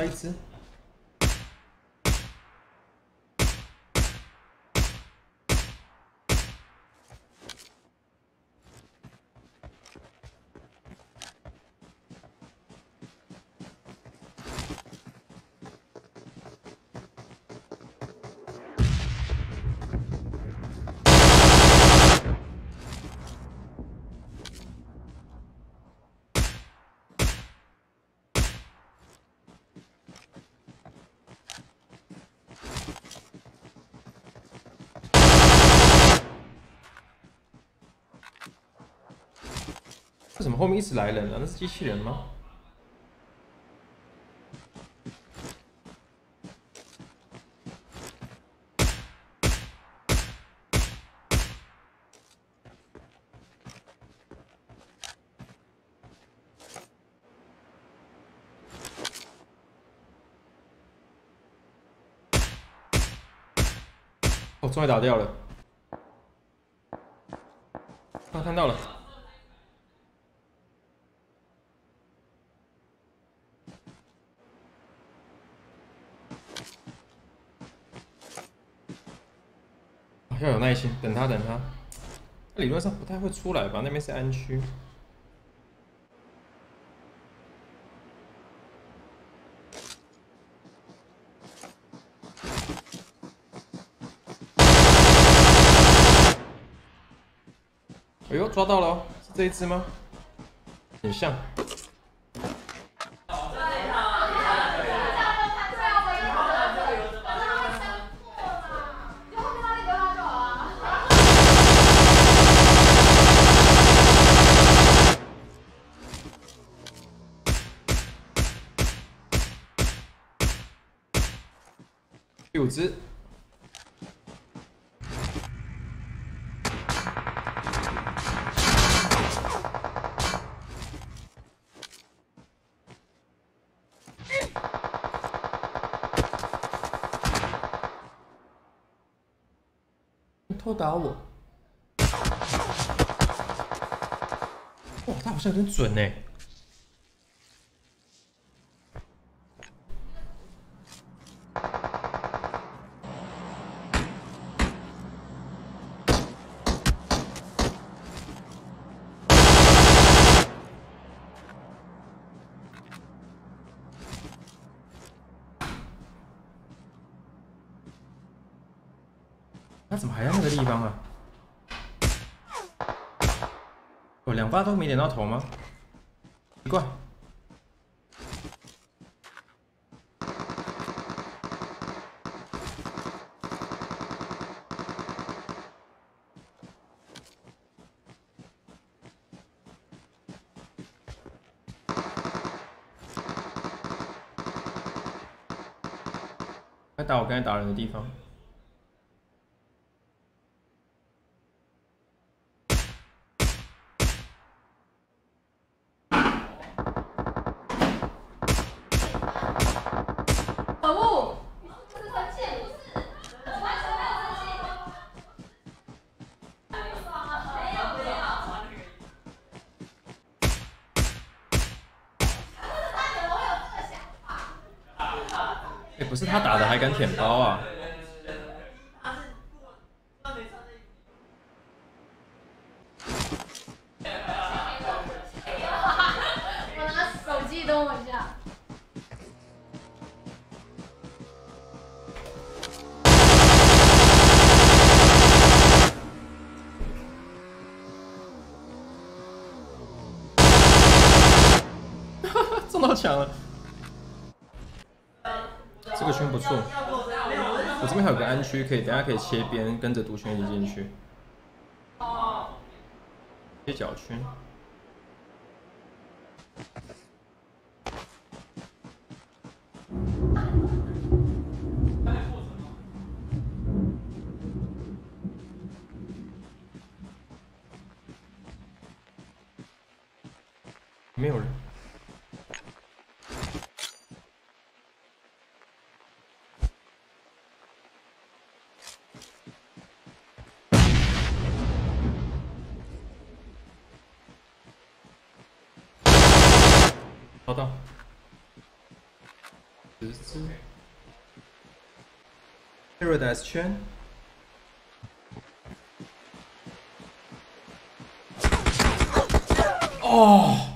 来一为什么后面一直来人啊？那是机器人吗？哦，终于打掉了。啊，看到了。要有耐心，等他，等他。理论上不太会出来吧？那边是安区。哎呦，抓到了！是这一只吗？很像。第五只，偷打我！哇，他好像有点准呢。他怎么还在那个地方啊？哦，两发都没点到头吗？奇怪。快打我刚才打人的地方。不是他打的，还敢舔包啊！我拿手机等我一下。中到墙了。这个圈不错，我这边还有个安区，可以等下可以切边，跟着毒圈一起进去。切角圈。没有人。找到。十只。Paradise 圈。哦。